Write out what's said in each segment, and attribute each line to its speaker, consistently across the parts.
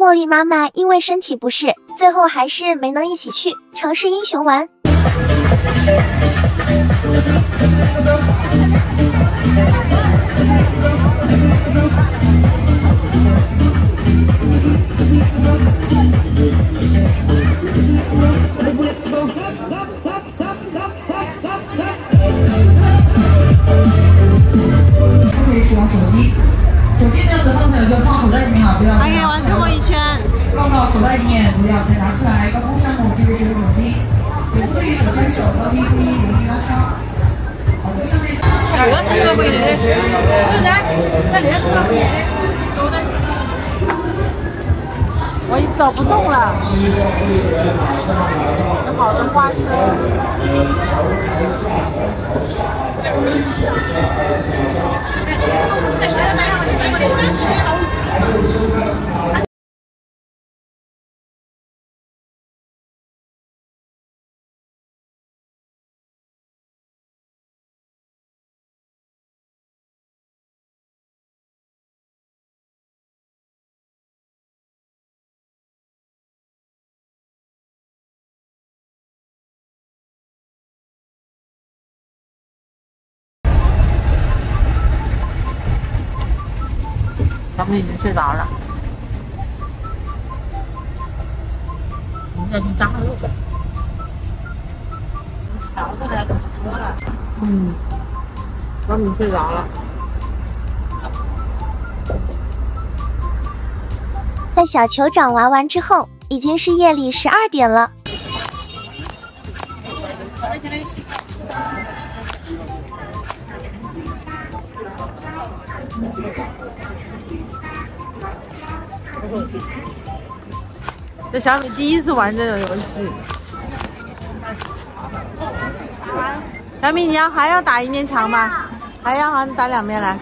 Speaker 1: 茉莉妈妈因为身体不适，最后还是没能一起去城市英雄玩。
Speaker 2: 手机，手机没有折放朋友就放口袋里面好，不要。不要再拿出来。高空项目这个手机，手不可以手牵手，高低不一，容易拉伤。好，这上面。
Speaker 3: 这个才是贵的，对不对？那这是多少钱的？
Speaker 4: 我已走不动了，有好多花车。美已经睡着了，我们在去扎路的。瞧着来堵车了。嗯，小米睡着了。
Speaker 1: 在小酋长玩完之后，已经是夜里十二点了。
Speaker 4: 这小米第一次玩这种游戏。小米，你要还要打一面墙吗？还要，好，你打两面来。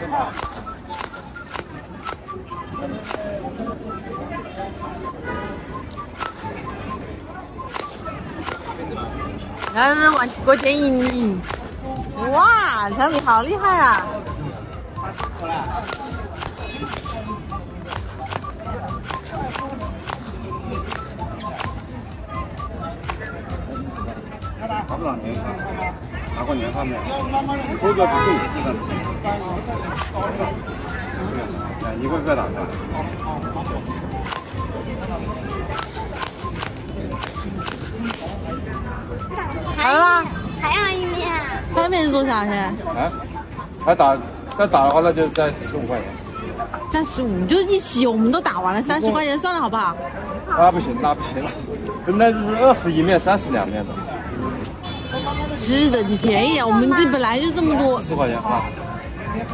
Speaker 4: 然后往过电影，哇，小米好厉害啊！
Speaker 5: 打不了年饭，打过年饭没有？多个不够一次的。对，一个个打的。
Speaker 4: 好了吗？
Speaker 1: 还要一面。
Speaker 4: 三面是多少钱？
Speaker 5: 啊？还打再打的话，那就在十五块钱。
Speaker 4: 占十五，就一起，我们都打完了，三十块钱算了，好不好？
Speaker 5: 那不行，那不行了。本来就是二十一面，三十两面的。
Speaker 4: 是的，你便宜啊，我们这本来就这么多。
Speaker 5: 四十块钱啊。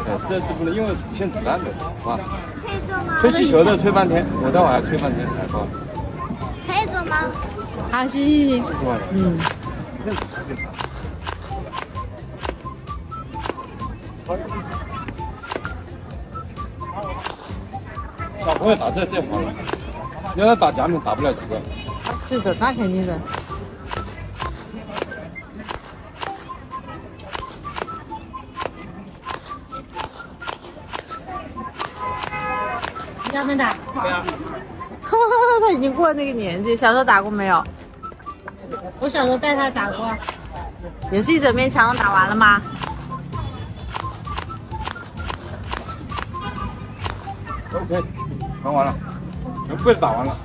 Speaker 5: 对，这这不能因为骗子弹的，啊。
Speaker 1: 可以做吗？
Speaker 5: 吹气球的吹半天，我待会还吹半天才高。
Speaker 1: 可以做吗？
Speaker 4: 好，行行行。
Speaker 5: 四十块钱。
Speaker 4: 嗯。
Speaker 5: 小朋友打这最好了，要他打奖品打不了几个。
Speaker 4: 是的，那肯定的。
Speaker 3: 你要没打？
Speaker 4: 不要。他已经过了那个年纪，小时候打过没有？我小时候带他打过，也是一整面墙都打完了吗
Speaker 5: ？OK，打完了，棍子打完了。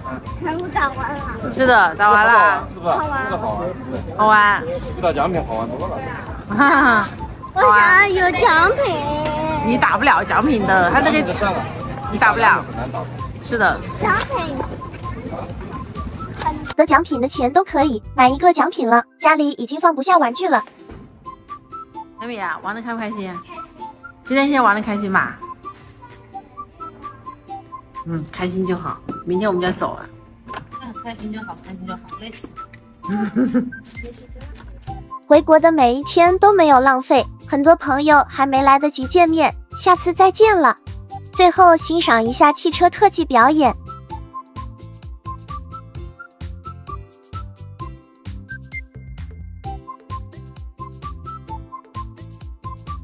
Speaker 1: 全部打完了。
Speaker 4: 是的，打完了，
Speaker 5: 是吧？这个好玩，
Speaker 4: 好玩。
Speaker 5: 比打奖品好玩多了。
Speaker 4: 哈哈，
Speaker 1: 我想要有奖品。
Speaker 4: 你打不了奖品的，他那个墙，你打不了。
Speaker 5: 难打。
Speaker 4: 是的。
Speaker 1: 奖品。得奖品的钱都可以买一个奖品了，家里已经放不下玩具了。
Speaker 4: 小米啊，玩的开不开心？开心。今天先玩的开心吧。嗯，开心就好。明天我们就要走了。
Speaker 3: 嗯，开心就好，开心就好，累死。
Speaker 1: 回国的每一天都没有浪费，很多朋友还没来得及见面，下次再见了。最后欣赏一下汽车特技表演。